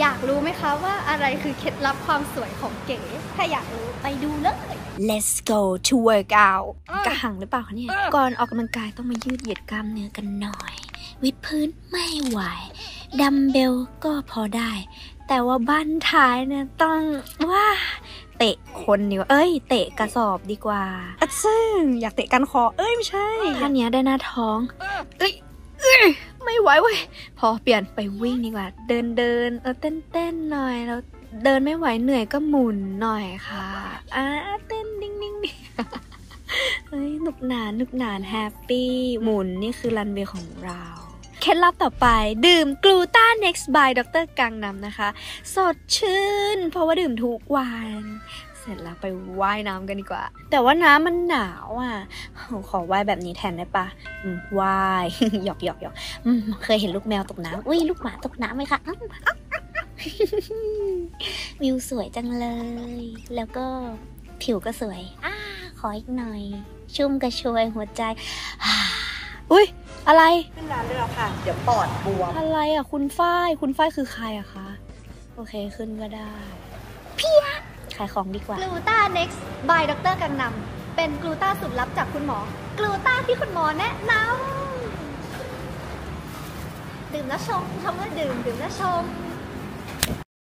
อยากรู้ไหมคะว่าอะไรคือเคล็ดลับความสวยของเก๋ ถ้าอยากรู้ไปดูเลย Let's go to work out อะกระหังหรือเปล่าคะเนี่ยอะก่อนออกกำลังกายต้องมายืดเหยียดกล้ามเนื้อกันหน่อย วิดพื้นไม่ไหว ดัมเบลก็พอได้ แต่ว่าบ้านท้ายเนี่ยต้องว่าเตะคนดีกว่าเอ้ย เตะกระสอบดีกว่าอะซึ่งอยากเตะกันคอ เอ้ยไม่ใช่ท่านเนี้ยได้หน้าท้องเอ้ยเอ้ย ไหวเว้ยพอเปลี่ยนไปวิ่งดีกว่า เดินเดินเออเต้นเต้นหน่อยแล้วเดินไม่ไหวเหนื่อยก็หมุนหน่อยค่ะอ่าเต้นดิ้งดิ้งดิ้งเฮ้ยหนุกหนานหนุกหนานแฮปปี้หมุนนี่คือรันเวย์ของเราเคล็ดลับต่อไป ดื่มกลูตา next by ดรกังนำนะคะ สดชื่น เพราะว่าดื่มทุกวัน เสร็จแล้วไปว่ายน้ำกันดีกว่า แต่ว่าน้ำมันหนาวอะขอว่ายแบบนี้แทนได้ปะอืมว่ายหยอกหยอกหยอกอืมเคยเห็นลูกแมวตกน้ำอุ้ยลูกหมาตกน้ำไหมคะอืมวิวสวยจังเลย แล้วก็ผิวก็สวยอ่าขออีกหน่อย ชุ่มกระชวยหัวใจอ่าอุ้ยอะไรขึ้นน้ำได้แล้วค่ะ เดี๋ยวปอดบวม อะไรอะ คุณฝ้าย คุณฝ้ายคือใครอะคะ โอเคขึ้นก็ได้ พี่ ขายของดีกว่ากลูตา next by ดรกังนำเป็นกลูตาสุดลับจากคุณหมอกลูตาที่คุณหมอแนะนำดื่มแล้วชมชมแล้วดื่มดื่มแล้วชม